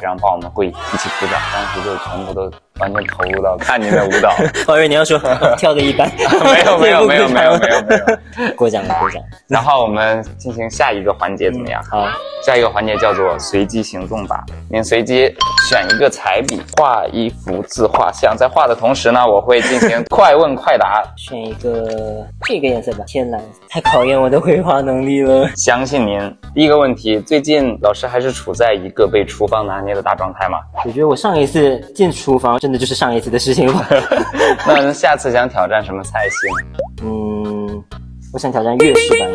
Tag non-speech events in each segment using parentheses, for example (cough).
非常棒，我们会一起鼓掌。当时就全部都完全投入到看您的舞蹈。(laughs) 我以为你要说 (laughs) 跳的一般，没有没有没有没有没有没有。过奖了过奖。然后我们进行下一个环节怎么样？好，下一个环节叫做随机行动吧。您随机选一个彩笔，画一幅自画像。在画的同时呢，我会进行快问快答。(laughs) 选一个这个颜色吧，天蓝，太考验我的绘画能力了。相信您。第一个问题，最近老师还是处在一个被厨房拿捏的大状态吗？我觉得我上一次进厨房，真的就是上一次的事情了。(laughs) 那下次想挑战什么菜系？嗯。我想挑战粤式版。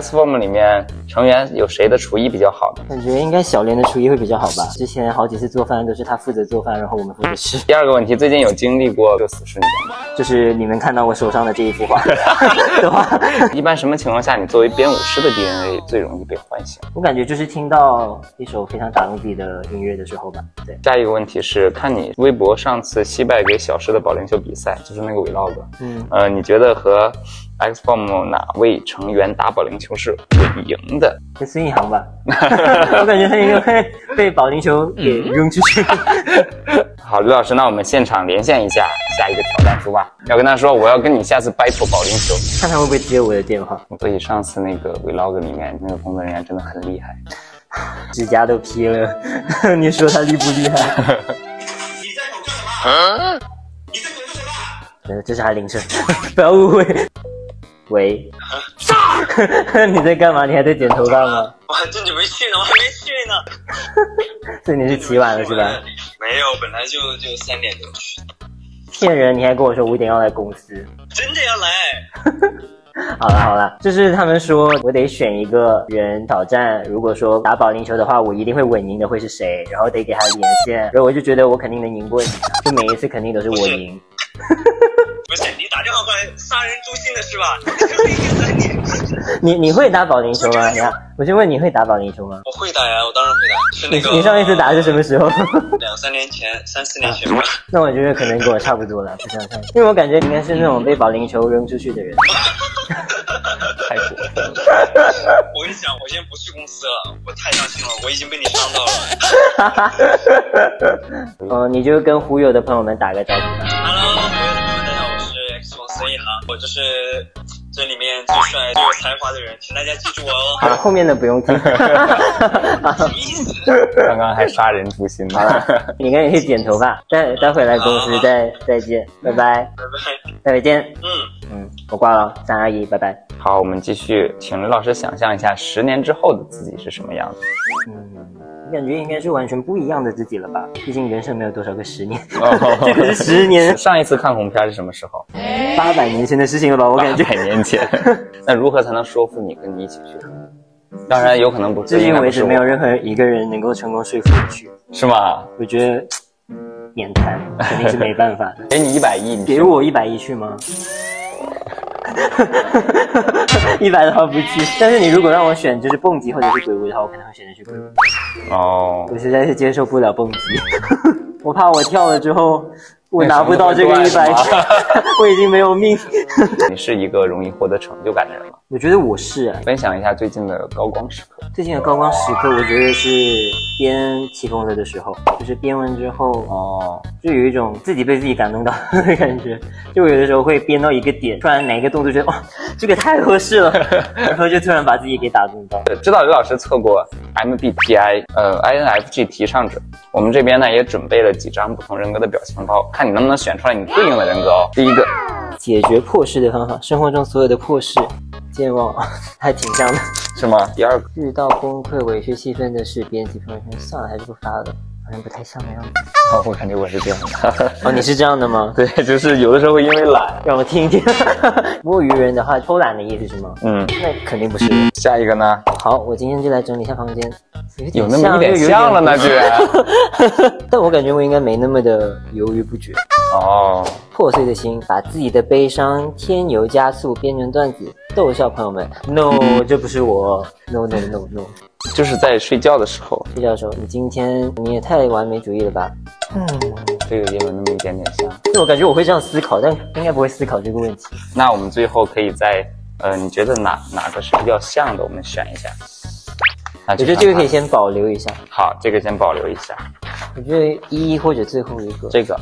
X Form 里面成员有谁的厨艺比较好呢？感觉应该小莲的厨艺会比较好吧。之前好几次做饭都是他负责做饭，然后我们负责吃。(laughs) 第二个问题，最近有经历过就死瞬间吗？就是你们看到我手上的这一幅画 (laughs) 的话，一般什么情况下你作为编舞师的 DNA 最容易被唤醒？我感觉就是听到一首非常打动自己的音乐的时候吧。对。下一个问题是，看你微博上次惜败给小狮的保龄球比赛，就是那个 vlog。嗯。呃，你觉得和？X Form 哪位成员打保龄球是稳赢的？是孙一航吧？(laughs) 我感觉他应该会被保龄球给扔出去。(laughs) 好，刘老师，那我们现场连线一下下一个挑战书吧。要跟他说，我要跟你下次 battle 保龄球，看他会不会接我的电话。所以上次那个 Vlog 里面那个工作人员真的很厉害，(sighs) 指甲都劈了。(laughs) 你说他厉不厉害？你在搞什么？你在搞什么？这是他铃声，不要误会。喂，(laughs) 你在干嘛？你还在剪头发吗？我还正准备去呢，我还没去呢。(laughs) 所以你是起晚了是吧？没有，本来就就三点多去。骗人！你还跟我说五点要来公司，真的要来？(laughs) 好了好了，就是他们说我得选一个人挑战，如果说打保龄球的话，我一定会稳赢的，会是谁？然后得给他连线，然后我就觉得我肯定能赢过你，就每一次肯定都是我赢。不是你打电话过来杀人诛心的是吧？(laughs) 你你会打保龄球吗？呀，我就问你会打保龄球吗？我会打呀，我当然会打。是那个你上一次打是什么时候？(laughs) 两三年前，三四年前吧。那我觉得可能跟我差不多了，不想想，因为我感觉应该是那种被保龄球扔出去的人。(laughs) 太过分了！我跟你讲，我今天不去公司了，我太伤心了，我已经被你伤到了。嗯，你就跟忽悠的朋友们打个招呼吧。孙一航，我就是这里面最帅、最有才华的人，请大家记住我哦。好，后面的不用听。什么意思？刚刚还杀人诛心呢。你赶紧去剪头发，待待会来公司再再见，拜拜，拜拜，待会见。嗯嗯，我挂了，三二一，拜拜。好，我们继续，请刘老师想象一下十年之后的自己是什么样子。嗯。感觉应该是完全不一样的自己了吧？毕竟人生没有多少个十年，(laughs) 这个是十年。(laughs) 上一次看红片是什么时候？(laughs) 八百年前的事情了吧？我感觉。百年前。那如何才能说服你跟你一起去？当然有可能不是。至今为止没有任何一个人能够成功说服我去。是吗？我觉得，免谈，肯定是没办法的。给你一百亿，你给我一百亿去吗？(laughs) 一百的话不去，但是你如果让我选，就是蹦极或者是鬼屋的话，我可能会选择去鬼屋。哦，我实在是接受不了蹦极，(laughs) 我怕我跳了之后。我拿不到这个一百，(laughs) 我已经没有命。你是一个容易获得成就感的人吗？我觉得我是。分享一下最近的高光时刻。最近的高光时刻，我觉得是编《起风了》的时候，就是编完之后，哦，就有一种自己被自己感动到的感觉。就我有的时候会编到一个点，突然哪一个动作觉得哇，这个太合适了，(laughs) 然后就突然把自己给打动到。知道刘老师测过 MBTI，呃，INFJ 提倡者。我们这边呢也准备了几张不同人格的表情包。看你能不能选出来你对应的人格哦。第一个，解决破事的方法，生活中所有的破事，健忘，还挺像的，是吗？第二个，遇到崩溃、委屈、气愤的事，编辑朋友圈，算了，还是不发了。好像不太像的样子。哦，我感觉我是这样的。哦，你是这样的吗？(laughs) 对，就是有的时候会因为懒，让我听一听。(laughs) 摸鱼人的话，偷懒的意思是吗？嗯，那肯定不是。下一个呢？好，我今天就来整理一下房间。有那么一点像了呢，居然。(laughs) 但我感觉我应该没那么的犹豫不决。哦。破碎的心，把自己的悲伤添油加醋编成段子逗笑朋友们。No，这不是我。No No No No。就是在睡觉的时候。睡觉的时候，你今天你也太完美主义了吧？嗯，这个也有那么一点点像。就我感觉我会这样思考，但应该不会思考这个问题。那我们最后可以在，呃，你觉得哪哪个是比较像的？我们选一下。我觉得这个可以先保留一下。好，这个先保留一下。我觉得一或者最后一个。这个。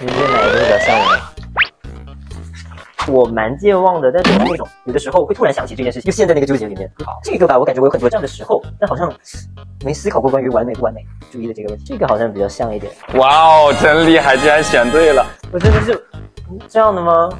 你觉得哪一个比较像我？我蛮健忘的，但是那种有的时候会突然想起这件事情，就陷在那个纠结里面。好，这个吧，我感觉我有很多这样的时候，但好像没思考过关于完美不完美注意的这个问题。这个好像比较像一点。哇哦，真厉害，竟然选对了！我真的是这样的吗？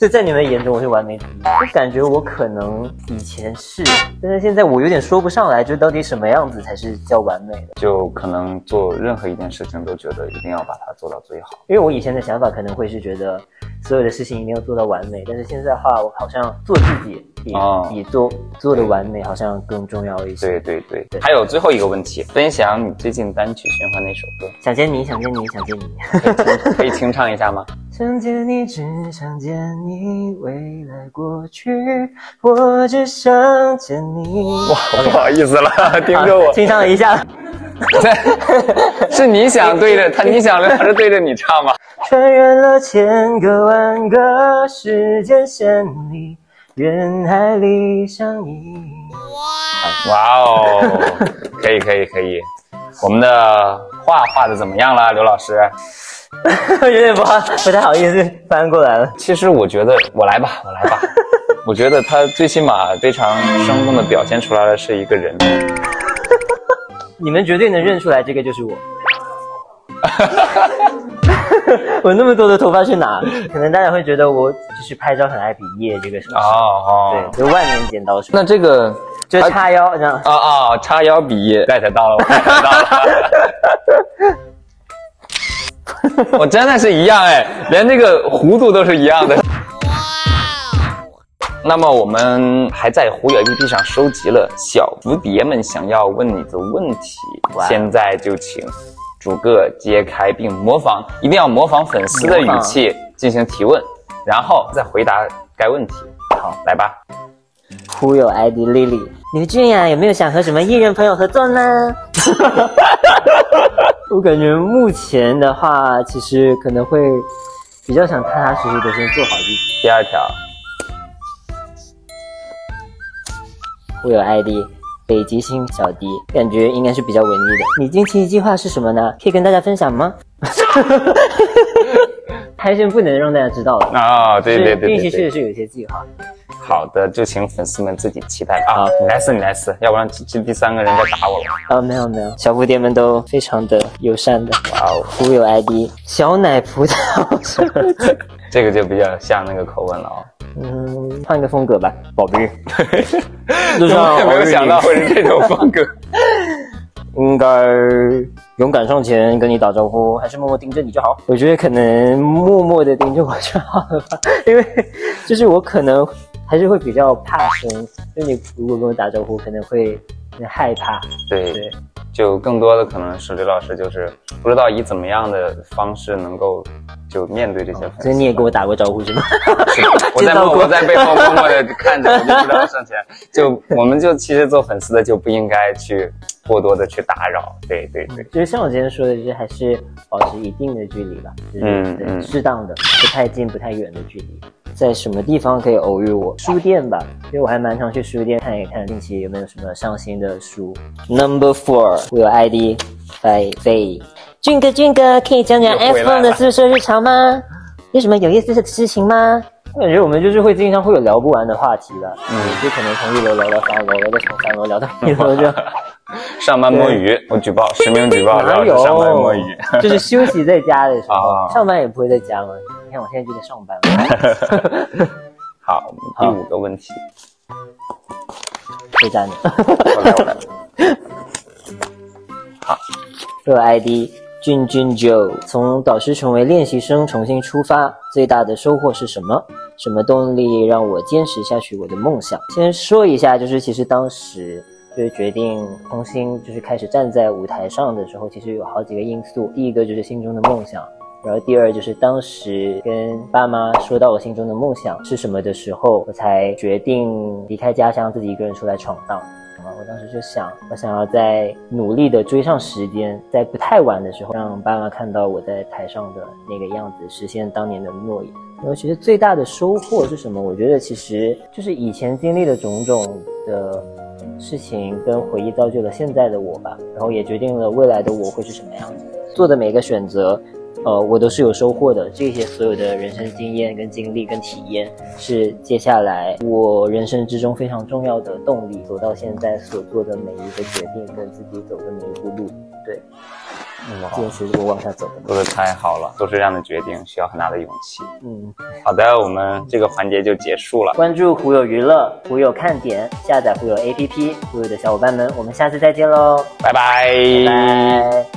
就在你们眼中我是完美主义，我感觉我可能以前是，但是现在我有点说不上来，就到底什么样子才是叫完美的？就可能做任何一件事情都觉得一定要把它做到最好，因为我以前的想法可能会是觉得所有的事情一定要做到完美，但是现在的话，我好像做自己比比做做的完美好像更重要一些。对对对对。还有最后一个问题，分享你最近单曲循环那首歌？想见你想见你想见你，(laughs) 可以清唱一下吗？想见你，只想见你，未来过去，我只想见你。哇，不好意思了，盯着我，清唱了一下。(laughs) 是你想对着 (laughs) 他，你想还是对着你唱吗？穿越了千个万个时间线里，人海里相依。哇，(laughs) 哇哦，可以可以可以，我们的画画的怎么样了，刘老师？(laughs) 有点不好，不太好意思翻过来了。其实我觉得，我来吧，(laughs) 我来吧。我觉得他最起码非常生动的表现出来的是一个人。(laughs) 你们绝对能认出来，这个就是我。我那么多的头发去哪？可能大家会觉得我就是拍照很爱比耶这个什么？哦哦，对，就万年剪刀手。那这个就叉腰这样。啊啊，叉腰比耶，get 到了，get 到了。(laughs) 我真的是一样哎，连这个弧度都是一样的。那么我们还在狐友 APP 上收集了小蝴蝶们想要问你的问题，现在就请逐个揭开并模仿，一定要模仿粉丝的语气进行提问，然后再回答该问题。好，来吧。狐友 ID Lily，刘俊呀，有没有想和什么艺人朋友合作呢？(laughs) 我感觉目前的话，其实可能会比较想踏踏实实的先做好自己。第二条，我有 ID，北极星小迪，感觉应该是比较文艺的。你近期计划是什么呢？可以跟大家分享吗？(laughs) 还是不能让大家知道了啊！对对对对，近期确实是有一些计划。好的，就请粉丝们自己期待啊！你来四，你来四，要不然这第三个人家打我了。啊，没有没有，小蝴蝶们都非常的友善的。哇哦，忽悠 ID 小奶葡萄，(laughs) 这个就比较像那个口吻了哦。嗯，换一个风格吧，宝贝。路上 (laughs) 也没有想到会是这种风格。应该勇敢上前跟你打招呼，还是默默盯着你就好？我觉得可能默默的盯着我就好了吧，因为就是我可能。还是会比较怕生，就你如果跟我打招呼，可能会害怕。对对，就更多的可能是刘老师，就是不知道以怎么样的方式能够就面对这些粉丝。所以你也跟我打过招呼是吗？(laughs) 我在我在背后默默的看着，我就不知道上前。就我们就其实做粉丝的就不应该去过多的去打扰。对对对，就是像我今天说的，就是还是保持一定的距离吧，嗯嗯，适当的，不太近不太远的距离。在什么地方可以偶遇我？书店吧，因为我还蛮常去书店看一看，近期有没有什么上新的书。Number four，我有 ID，by Z。俊哥，俊哥，可以讲讲 iPhone 的宿舍日常吗？有什么有意思的事情吗？我感觉我们就是会经常会有聊不完的话题吧。嗯，就可能从一楼聊到三楼，再从三楼聊到一楼这样。(laughs) 上班摸鱼，我举报，实名举报，哪有上班摸鱼？(laughs) 就是休息在家的时候，(laughs) 上班也不会在家吗？你看我现在就在上班。(laughs) 好，第五个问题，回答你。(laughs) 好，这个 ID 君君九，从导师成为练习生，重新出发，最大的收获是什么？什么动力让我坚持下去我的梦想？先说一下，就是其实当时就是决定重新就是开始站在舞台上的时候，其实有好几个因素。第一个就是心中的梦想。然后第二就是当时跟爸妈说到我心中的梦想是什么的时候，我才决定离开家乡，自己一个人出来闯荡。啊，我当时就想，我想要在努力的追上时间，在不太晚的时候，让爸妈看到我在台上的那个样子，实现当年的诺言。然后，其实最大的收获是什么？我觉得其实就是以前经历的种种的事情跟回忆，造就了现在的我吧。然后也决定了未来的我会是什么样子。做的每个选择。呃，我都是有收获的。这些所有的人生经验、跟经历、跟体验，是接下来我人生之中非常重要的动力。走到现在所做的每一个决定，跟自己走的每一步路，对，嗯，坚持我往下走的。做的太好了，做出这样的决定需要很大的勇气。嗯，好的，我们这个环节就结束了。关注虎友娱乐，虎友看点，下载虎友 APP，虎友的小伙伴们，我们下次再见喽，拜拜。拜。